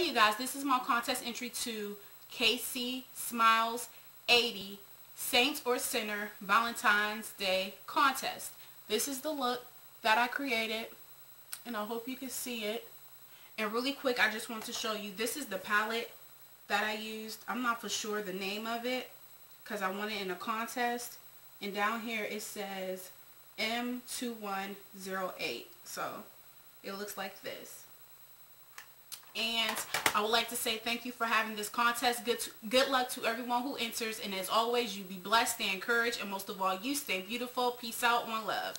You guys, this is my contest entry to KC Smilez 80 Saints or Sinner Valentine's Day contest. This is the look that I created and I hope you can see it. And really quick, I just want to show you, this is the palette that I used. I'm not for sure the name of it because I won it in a contest. And down here it says M2108. So it looks like this. And I would like to say thank you for having this contest. Good, to, good luck to everyone who enters. And as always, you be blessed, stay encouraged, and most of all, you stay beautiful. Peace out. One love.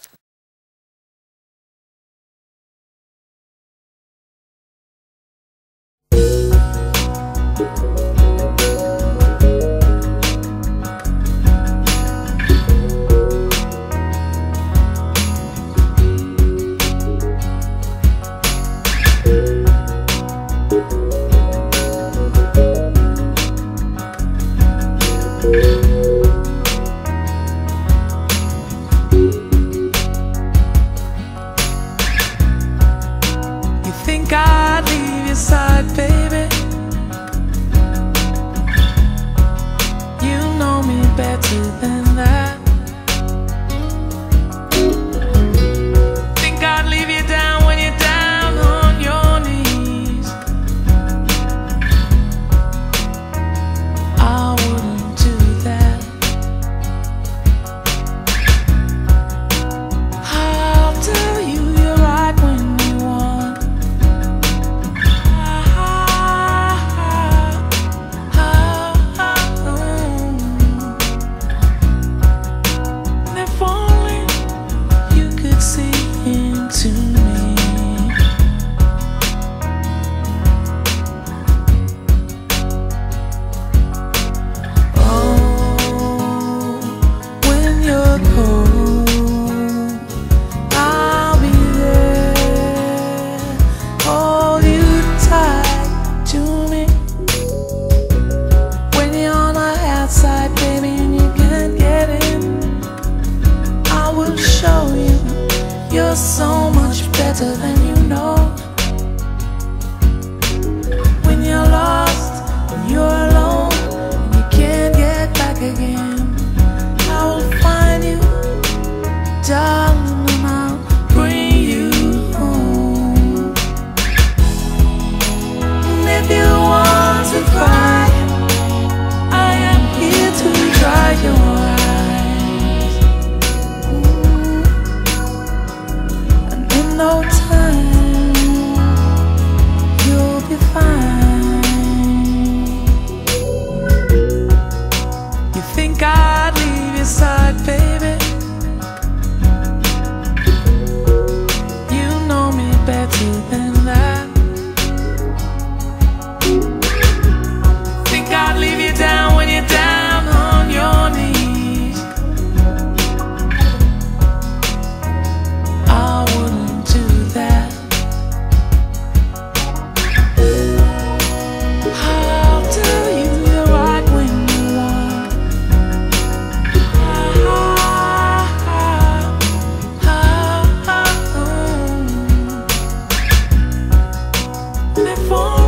so much better than you know. for